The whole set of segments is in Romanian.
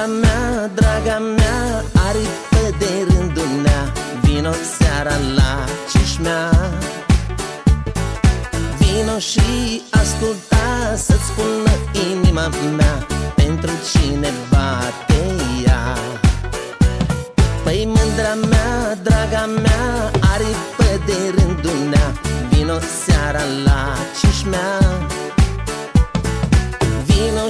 Mândra mea, draga mea, aripă de rândul mea. Vino seara la cișmea Vino și asculta să-ți spună inima mea. Pentru cine bate ea? Păi mândra mea, draga mea, aripă de rândul mea. Vino seara la cișmea Vino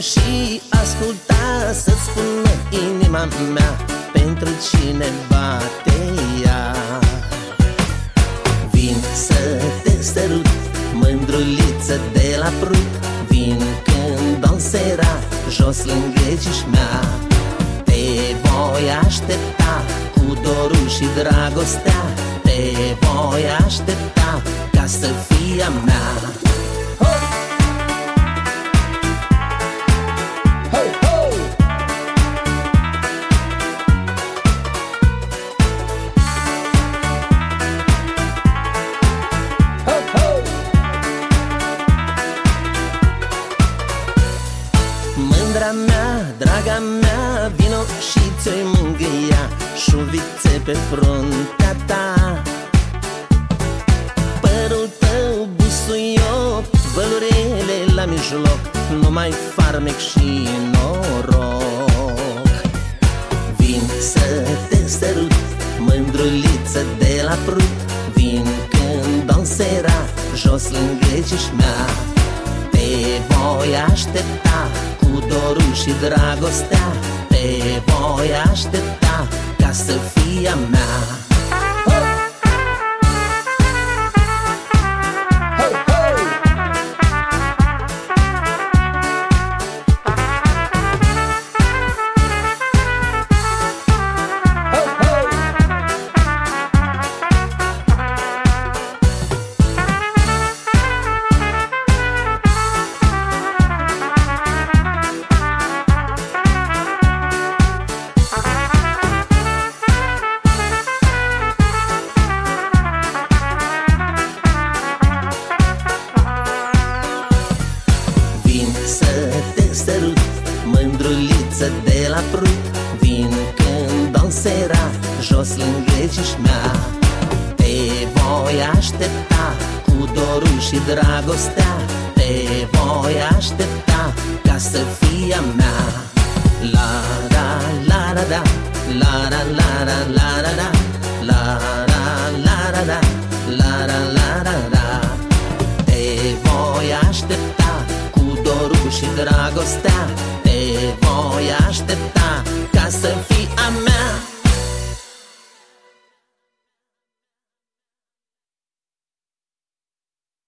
și asculta să-ți spună inima mea Pentru cine bate ea. Vin să te sărut, mândruliță de la prut Vin când dansera, jos lângă mea. Te voi aștepta cu dorul și dragostea Te voi aștepta ca să fie a mea Mândra mea, draga mea, vino și ți-o-i mângâia Șuvițe pe fruntea ta. Părul tău busuioc, vălurele la mijloc Numai farmec și noroc. Vin să te sărut, mândruliță de la prut. Vin când dansera, jos lângă mea Te voi aștepta dorul și dragostea Te voi aștepta ca să fie a mea de la prut Vin când dansera Jos lângă mea. Te voi aștepta Cu dorul și dragostea Te voi aștepta Ca să fie a mea. La la la la da La la la la la la da La la la la da La la la la la Te voi aștepta Cu dorul și dragostea моя щета.